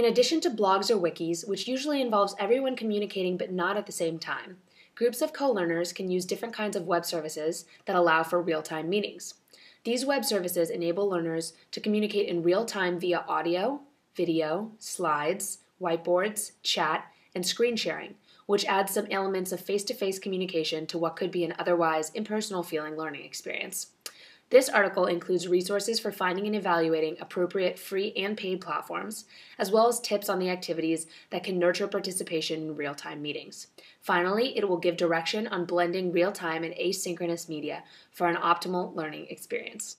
In addition to blogs or wikis, which usually involves everyone communicating but not at the same time, groups of co learners can use different kinds of web services that allow for real time meetings. These web services enable learners to communicate in real time via audio, video, slides, whiteboards, chat, and screen sharing, which adds some elements of face to face communication to what could be an otherwise impersonal feeling learning experience. This article includes resources for finding and evaluating appropriate free and paid platforms, as well as tips on the activities that can nurture participation in real time meetings. Finally, it will give direction on blending real time and asynchronous media for an optimal learning experience.